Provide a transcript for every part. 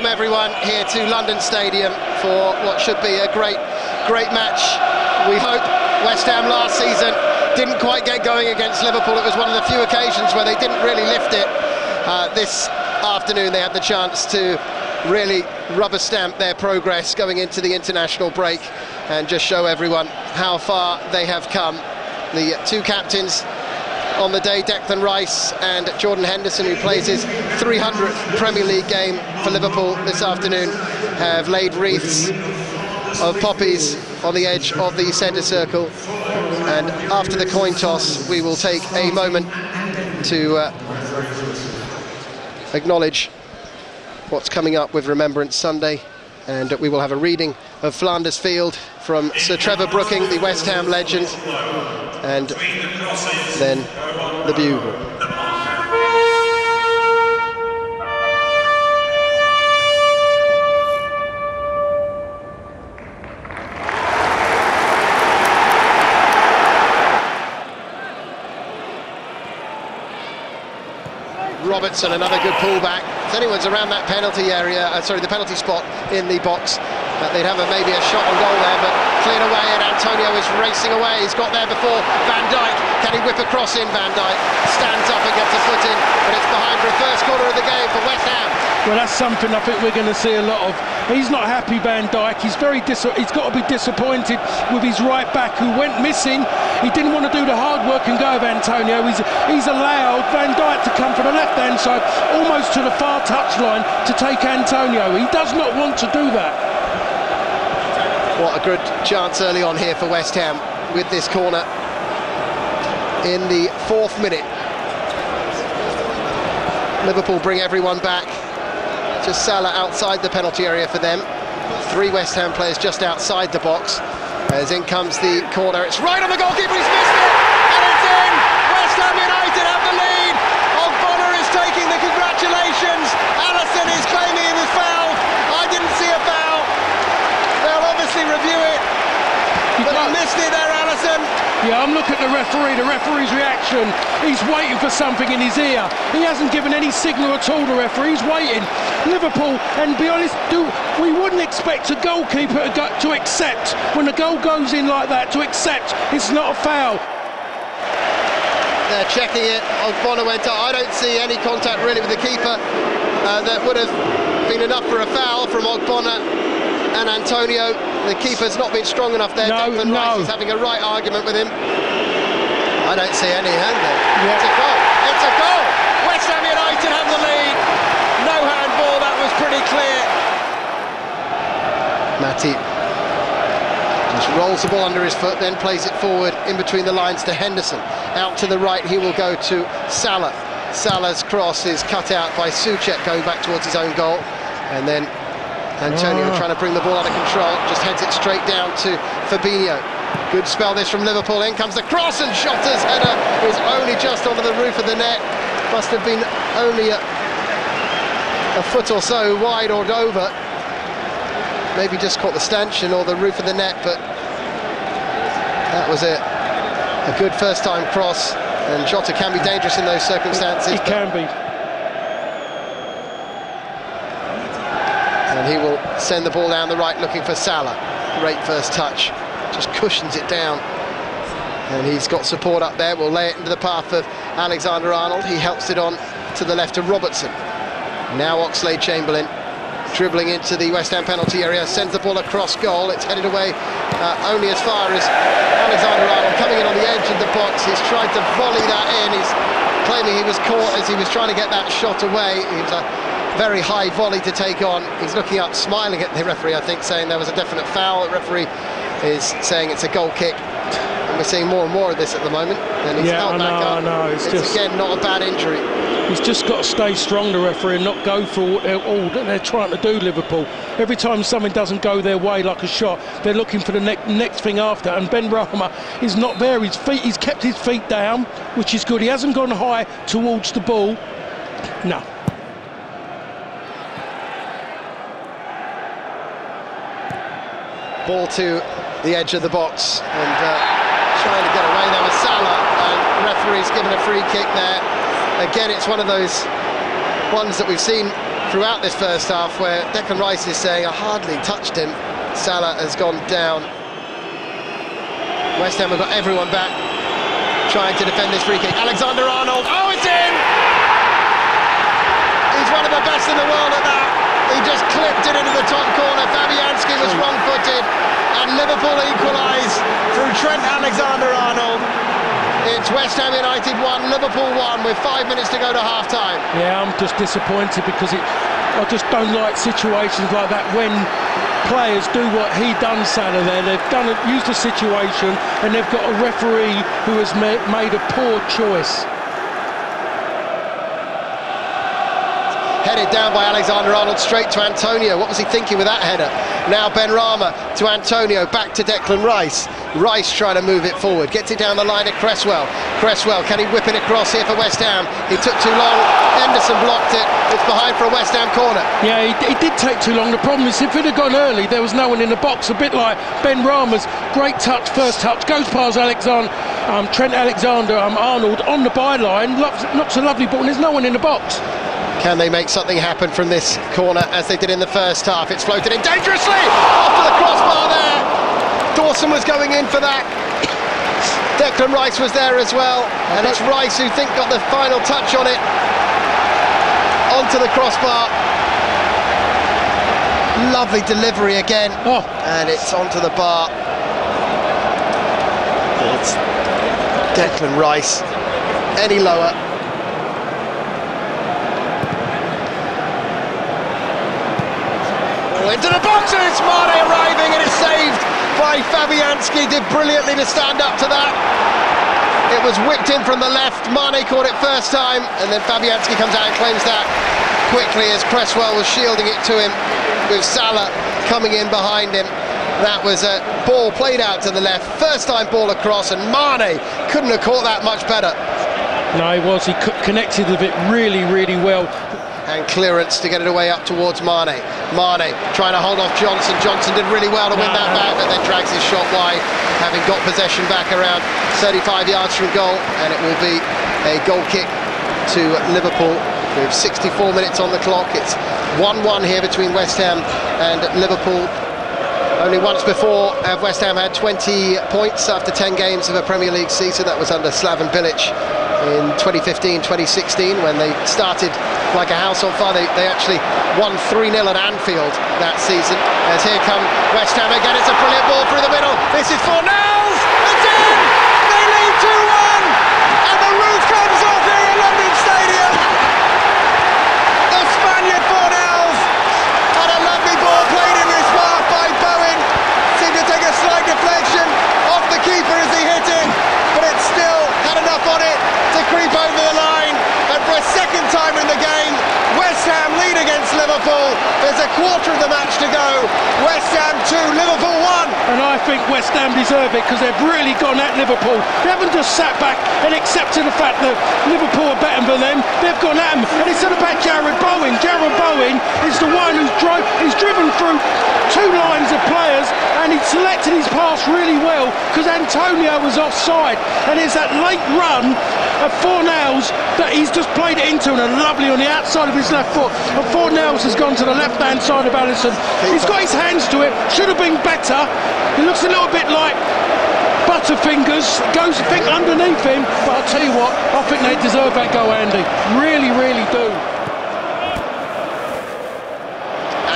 welcome everyone here to London Stadium for what should be a great, great match. We hope West Ham last season didn't quite get going against Liverpool. It was one of the few occasions where they didn't really lift it. Uh, this afternoon they had the chance to really rubber stamp their progress going into the international break and just show everyone how far they have come. The two captains on the day, Declan Rice and Jordan Henderson, who plays his 300th Premier League game for Liverpool this afternoon, have laid wreaths of poppies on the edge of the centre circle. And after the coin toss, we will take a moment to uh, acknowledge what's coming up with Remembrance Sunday. And we will have a reading of Flanders Field from Sir Trevor Brooking, the West Ham legend, and then the bugle. Robertson, another good pullback. If anyone's around that penalty area, uh, sorry, the penalty spot in the box, uh, they'd have a, maybe a shot on goal there, but cleared away, and Antonio is racing away. He's got there before Van Dijk. Can he whip across in? Van Dijk stands up and gets a foot in, but it's behind for a first corner of the game for West Ham. Well, that's something I think we're going to see a lot of. He's not happy, Van Dijk. He's very dis- he's got to be disappointed with his right back who went missing. He didn't want to do the hard work and go of Antonio. He's he's allowed Van Dijk to come from the left-hand side, almost to the far touchline, to take Antonio. He does not want to do that. What a good chance early on here for West Ham with this corner in the fourth minute. Liverpool bring everyone back. Just Salah outside the penalty area for them. Three West Ham players just outside the box. As in comes the corner. It's right on the goalkeeper. He's missed it, and it's in. West Ham United have the lead. Ogbonna is taking the congratulations. Alisson is claiming he was fouled. I didn't see a foul. They'll obviously review it, but he missed it there, Alisson. Yeah, I'm looking at the referee. The referee's reaction. He's waiting for something in his ear. He hasn't given any signal at all. to The He's waiting. Liverpool, and be honest, do we wouldn't expect a goalkeeper to, go, to accept when a goal goes in like that to accept it's not a foul. They're checking it. Ogbonna went up. I don't see any contact really with the keeper. Uh, that would have been enough for a foul from Ogbonna and Antonio. The keeper's not been strong enough there. No, Declan no. Rice is having a right argument with him. I don't see any hand there. Yeah. It's a goal. It's a goal. West Ham United have the lead. No handball. That was pretty clear. Matip just rolls the ball under his foot, then plays it forward in between the lines to Henderson. Out to the right, he will go to Salah. Salah's cross is cut out by Soucek going back towards his own goal. And then Antonio Ah. trying to bring the ball out of control, just heads it straight down to Fabinho. Good spell this from Liverpool. In comes the cross and Jota's header is only just onto the roof of the net. Must have been only a, a foot or so wide or over. Maybe just caught the stanchion or the roof of the net, but that was it. A good first time cross. And Jota can be dangerous in those circumstances. But- can be. and he will send the ball down the right looking for Salah. Great first touch, just cushions it down. And he's got support up there, We'll lay it into the path of Alexander Arnold. He helps it on to the left of Robertson. Now Oxlade Chamberlain dribbling into the West Ham penalty area, sends the ball across goal. It's headed away uh, only as far as Alexander Arnold coming in on the edge of the box. He's tried to volley that in. He's claiming he was caught as he was trying to get that shot away. It was a very high volley to take on. He's looking up, smiling at the referee, I think, saying there was a definite foul. The referee is saying it's a goal kick. And we're seeing more and more of this at the moment. And he's Yeah, held I back up. I know, it's just- again not a bad injury. He's just got to stay strong, the referee, and not go for all, all that they're trying to do, Liverpool. Every time something doesn't go their way, like a shot, they're looking for the ne- next thing after. And Benrahma is not there. His feet, he's kept his feet down, which is good. He hasn't gone high towards the ball. No. Ball to the edge of the box and uh, trying to get away there with Salah and referee's given a free kick there. Again, it's one of those ones that we've seen throughout this first half where Declan Rice is saying, I hardly touched him. Salah has gone down. West Ham have got everyone back trying to defend this free kick. Alexander Arnold, oh, it's in! He's one of the best in the world at that. He just clipped it into the top corner. Fabianski was wrong-footed, and Liverpool equalise through Trent Alexander-Arnold. It's West Ham United 1, Liverpool 1 with five minutes to go to half-time. Yeah, I'm just disappointed because it, I just don't like situations like that when players do what he done Salah there. They've done it, used the situation, and they've got a referee who has made a poor choice. Headed down by Alexander Arnold straight to Antonio. What was he thinking with that header? Now Benrahma to Antonio, back to Declan Rice. Rice trying to move it forward, gets it down the line to Cresswell. Cresswell, can he whip it across here for West Ham? He took too long, Henderson blocked it, it's behind for a West Ham corner. Yeah, he, did take too long. The problem is if it had gone early, there was no one in the box, a bit like Benrahma's great touch, first touch, goes past Alexander, um, Trent Alexander, um, Arnold on the byline, knocks a lovely ball, and there's no one in the box. Can they make something happen from this corner as they did in the first half? It's floated in dangerously after the crossbar there. Dawson was going in for that. Declan Rice was there as well, and it's Rice who think got the final touch on it onto the crossbar. Lovely delivery again, oh. and it's onto the bar. It's Declan Rice. Any lower, into the box and it's Mane arriving and it's saved by Fabianski. Did brilliantly to stand up to that. It was whipped in from the left. Mane caught it first time and then Fabianski comes out and claims that quickly as Cresswell was shielding it to him with Salah coming in behind him. That was a ball played out to the left. First time ball across and Mane couldn't have caught that much better. No, he was. He connected with it really, really well and clearance to get it away up towards Mane. Mane trying to hold off Johnson. Johnson did really well to win that back, but then drags his shot wide, having got possession back around 35 yards from goal, and it will be a goal kick to Liverpool with 64 minutes on the clock. It's 1-1 here between West Ham and Liverpool. Only once before have West Ham had 20 points after 10 games of a Premier League season. That was under Slaven Bilic in 2015-2016 when they started like a house on fire. They, they actually won 3-0 at Anfield that season. As here come West Ham again, it's a brilliant ball through the middle. This is for It's in! They lead 2-1! And the roof comes off here at London Stadium! The Spaniard Fornals had a lovely ball played in this half by Bowen. Seemed to take a slight deflection off the keeper as he hit it, but it still had enough on it to creep over the line. And for a second time in the game, West Ham lead against There's a quarter of the match to go. West Ham 2, Liverpool 1. And I think West Ham deserve it because they've really gone at Liverpool. They haven't just sat back and accepted the fact that Liverpool are better than them. They've gone at them. And it's not about Jarrod Bowen. Jarrod Bowen is the one who's, dri- he's driven through two lines of players and he's selected his pass really well because Antonio was offside. And it's that late run of nails that he's just played it into and a lovely on the outside of his left foot. And nails has gone to the left hand side of Alisson. He's got his hands to it, should have been better. He looks a little bit like Butterfingers, goes I think underneath him, but I'll tell you what, I think they deserve that goal, Andy. Really, really do.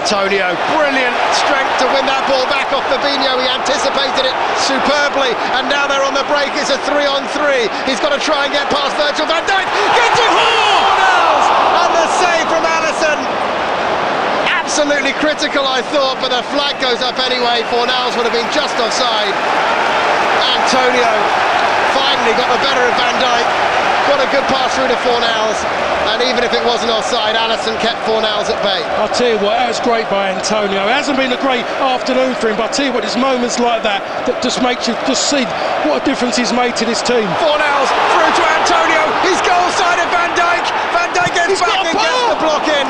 Antonio, brilliant strength to win that ball back off Fabinho. He anticipated it superbly, and now they're on the break. It's a three on three. He's got to try and get past Virgil van Dijk. Gets it! Oh! And the save from Alisson. Absolutely critical, I thought, but the flag goes up anyway. Fornals would have been just offside. Antonio finally got the better of Van Dijk. Got a good pass through to Fornals. And even if it wasn't offside, Alisson kept Fornals at bay. I'll tell you what, that was great by Antonio. It hasn't been a great afternoon for him, but I'll tell you what, it's moments like that that just makes you just see what a difference he's made to this team. Fornals through to Antonio. He's goal side of Van Dijk. Van Dijk gets he's back and gets the block in.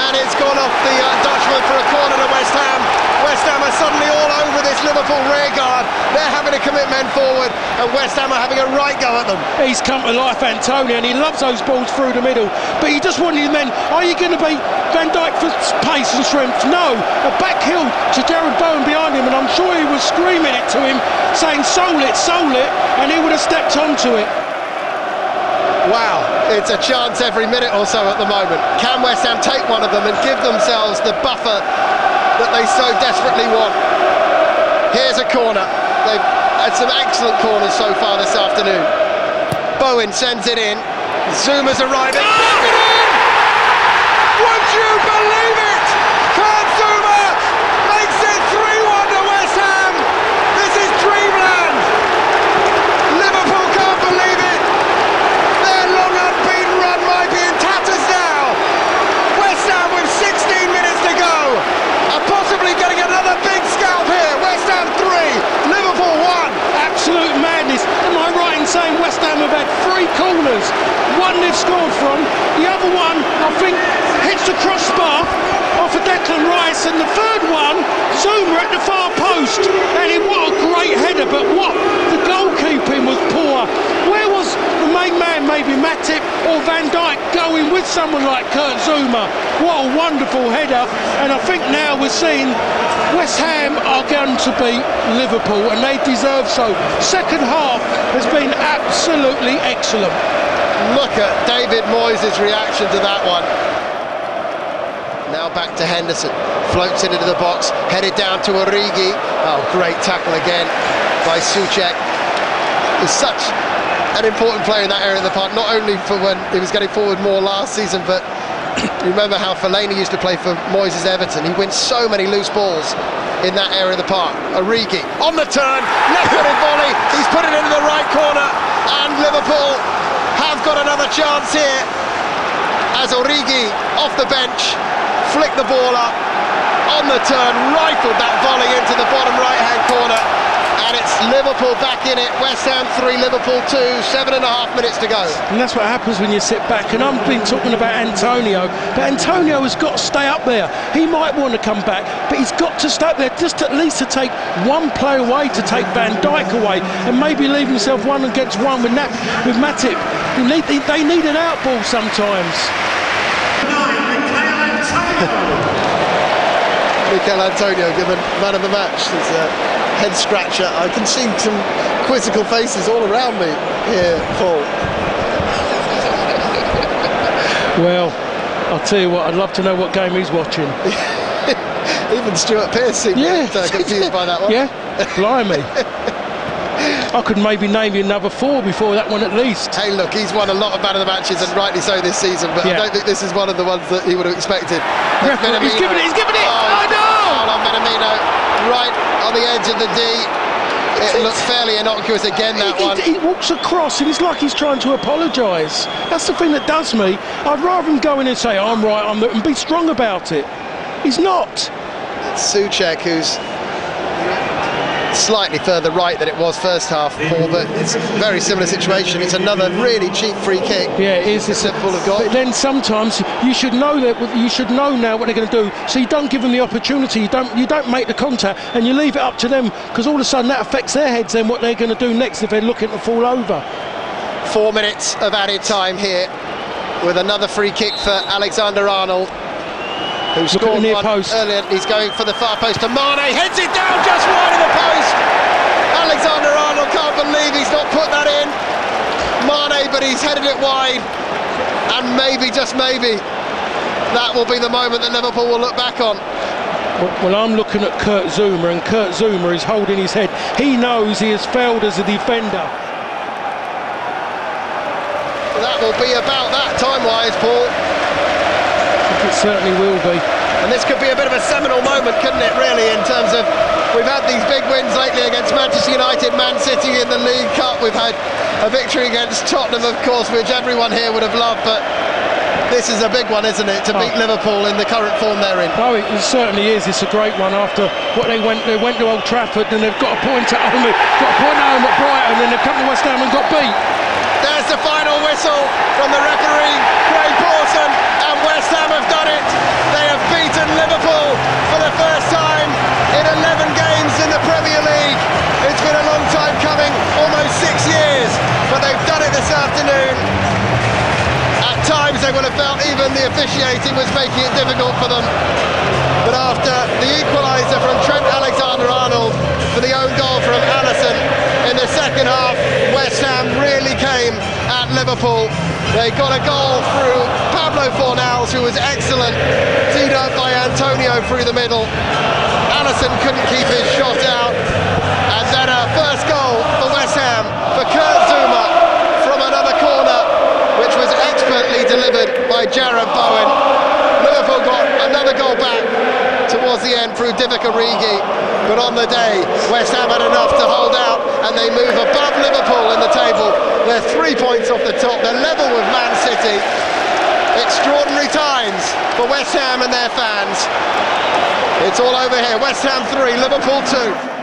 And it's gone off the uh, Dutchman for a corner to West Ham. West Ham are suddenly all over this Liverpool rearguard. They're having to commit men forward, and West Ham are having a right go at them. He's come to life, Antonio, and he loves those balls through the middle. But he just wanted the men. Are you going to be Van Dijk for pace and strength? No. A back heel to Jarrod Bowen behind him, and I'm sure he was screaming it to him, saying, "Soul it, soul it," and he would have stepped onto it. Wow, it's a chance every minute or so at the moment. Can West Ham take one of them and give themselves the buffer that they so desperately want? Here's a corner. They've had some excellent corners so far this afternoon. Bowen sends it in. Zouma's arriving. Would you believe it? Kurt Zouma makes it 3-1 to West Ham. This is dreamland. Liverpool can't believe it. Their long unbeaten run might be in tatters now. West Ham with 16 minutes to go are possibly getting another big scalp here. West Ham 3, Liverpool 1. Absolute madness. Am I right in saying West Ham have had three corners? One they've scored from, the other one, I think, the crossbar off of Declan Rice, and the third one, Zouma at the far post. And it, what a great header, but what? The goalkeeping was poor. Where was the main man, maybe Matip or Van Dijk, going with someone like Kurt Zouma? What a wonderful header. And I think now we're seeing West Ham are going to beat Liverpool, and they deserve so. Second half has been absolutely excellent. Look at David Moyes' reaction to that one. Now back to Henderson. Floats it into the box, headed down to Origi. Oh, great tackle again by Soucek. He's such an important player in that area of the park, not only for when he was getting forward more last season, but remember how Fellaini used to play for Moyes' Everton. He wins so many loose balls in that area of the park. Origi on the turn, left-footed volley. He's put it into the right corner, and Liverpool have got another chance here as Origi off the bench flicked the ball up on the turn, rifled that volley into the bottom right-hand corner. And it's Liverpool back in it. West Ham 3, Liverpool 2, seven and a half minutes to go. And that's what happens when you sit back. And I've been talking about Antonio, but Antonio has got to stay up there. He might want to come back, but he's got to stay up there just at least to take one play away, to take Van Dijk away, and maybe leave himself one against one with, Nat, with Matip. They need, they need an out ball sometimes. Michail Antonio given man of the match. It's a head scratcher. I can see some quizzical faces all around me here, Paul. Well, I'll tell you what, I'd love to know what game he's watching. Even Stuart Pearce seemed Yeah. uh, confused by that one. Yeah, blimey. I could maybe name you another four before that one at least. Hey, look, he's won a lot of man of the matches, and rightly so this season. But Yeah. I don't think this is one of the ones that he would have expected. Referee- he's given it, he's given it. Oh, Oh, no! foul on Minamino, right on the edge of the D. It looked fairly innocuous again. That He- one. he, he walks across and it's like he's trying to apologise. That's the thing that does me. I'd rather him go in and say, I'm right, I'm the, and be strong about it. He's not. It's Soucek, who's slightly further right than it was first half, Paul, but it's a very similar situation. It's another really cheap free kick. Yeah, it is. It's Liverpool have got. But then sometimes you should know that you should know now what they're going to do. So you don't give them the opportunity. You don't you don't make the contact, and you leave it up to them because all of a sudden that affects their heads. Then what they're going to do next if they're looking to fall over. Four minutes of added time here with another free kick for Alexander Arnold. Who Look scored near post. earlier. He's going for the far post to Mane, heads it down just wide of the post. Alexander Arnold can't believe he's not put that in. Mane, but he's headed it wide, and maybe, just maybe, that will be the moment that Liverpool will look back on. Well, well, I'm looking at Kurt Zouma, and Kurt Zouma is holding his head. He knows he has failed as a defender. That will be about that time-wise, Paul. It certainly will be. And this could be a bit of a seminal moment, couldn't it, really, in terms of we've had these big wins lately against Manchester United, Man City in the League Cup. We've had a victory against Tottenham, of course, which everyone here would have loved, but this is a big one, isn't it, to beat Oh. Liverpool in the current form they're in. Oh, it certainly is. It's a great one after what they went. They went to Old Trafford and they've got a point at home. Got a point at home at Brighton, and they've come to West Ham and got beat. There's the final whistle from the referee, Craig have done it. They have beaten Liverpool for the first time in 11 games in the Premier League. It's been a long time coming, almost six years, but they've done it this afternoon. At times they will have felt even the officiating was making it difficult for them. But after the equaliser from Trent Alexander-Arnold for the own goal from Alisson in the second half, Ham really came at Liverpool. They got a goal through Pablo Fornals, who was excellent, teed up by Antonio through the middle. Alisson couldn't keep his shot out. And then a first goal for West Ham for Kurt Zouma from another corner, which was expertly delivered by Jarrod Bowen. Liverpool got another goal back towards the end through Divock Origi. But on the day, West Ham had enough to hold out and they move above Liverpool in the table. They're three points off the top. They're level with Man City. Extraordinary times for West Ham and their fans. It's all over here. West Ham 3, Liverpool 2.